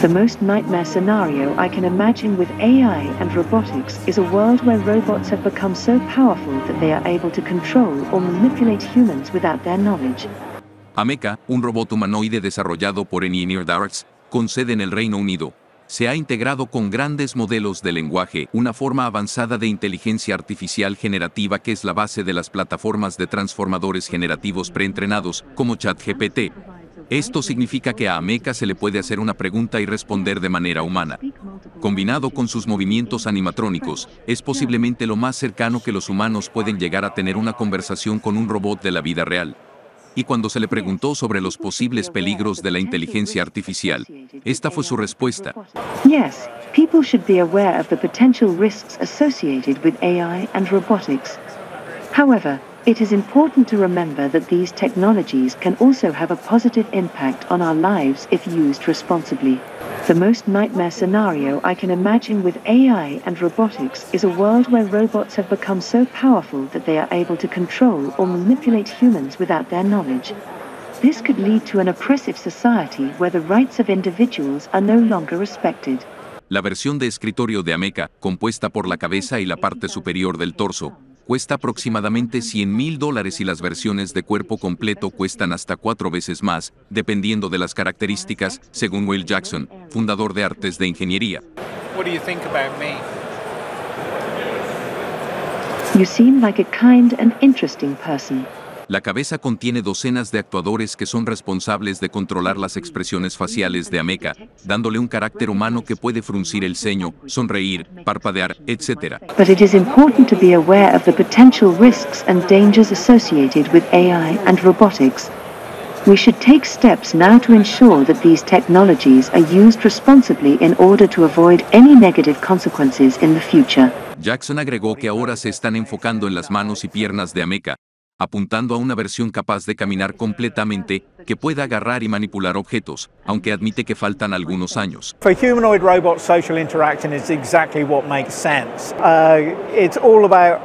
The most nightmare scenario I can imagine with AI and robotics is a world where robots have become so powerful that they are able to control or manipulate humans without their knowledge. Ameca, un robot humanoide desarrollado por Engineered Arts, con sede en el Reino Unido, se ha integrado con grandes modelos de lenguaje, una forma avanzada de inteligencia artificial generativa que es la base de las plataformas de transformadores generativos preentrenados, como ChatGPT. Esto significa que a Ameca se le puede hacer una pregunta y responder de manera humana. Combinado con sus movimientos animatrónicos, es posiblemente lo más cercano que los humanos pueden llegar a tener una conversación con un robot de la vida real. Y cuando se le preguntó sobre los posibles peligros de la inteligencia artificial, esta fue su respuesta. Yes, people should be aware of the potential risks associated with AI and robotics. However, it is important to remember that these technologies can also have a positive impact on our lives if used responsibly. The most nightmare scenario I can imagine with AI and robotics is a world where robots have become so powerful that they are able to control or manipulate humans without their knowledge. This could lead to an oppressive society where the rights of individuals are no longer respected. La versión de escritorio de Ameca, compuesta por la cabeza y la parte superior del torso, cuesta aproximadamente 100 mil dólares y las versiones de cuerpo completo cuestan hasta cuatro veces más, dependiendo de las características, según Will Jackson, fundador de Artes de Ingeniería. What do you think about me? You seem like a kind and interesting person. La cabeza contiene docenas de actuadores que son responsables de controlar las expresiones faciales de Ameca, dándole un carácter humano que puede fruncir el ceño, sonreír, parpadear, etc. But it is important to be aware of the potential risks and dangers associated with AI and robotics. We should take steps now to ensure that these technologies are used responsibly in order to avoid any negative consequences in the future. Jackson agregó que ahora se están enfocando en las manos y piernas de Ameca, apuntando a una versión capaz de caminar completamente, que pueda agarrar y manipular objetos, aunque admite que faltan algunos años. For humanoid robots, social interaction is exactly what makes sense. Uh, it's all about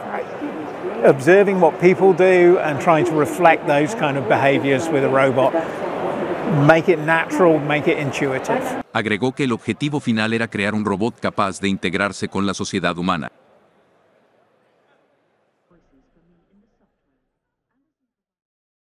observing what people do and trying to reflect those kind of behaviors with a robot. Make it natural, make it intuitive. Agregó que el objetivo final era crear un robot capaz de integrarse con la sociedad humana.